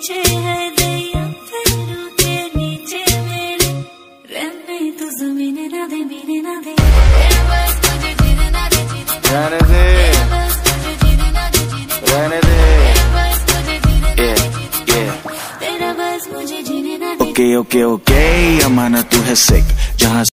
नीचे है दैया के नीचे मेरे। रहने तो जमीने ना दे मीने ना दे। रहने दे। रहने ओके ओके ओके अमाना तू है सिक जहाँ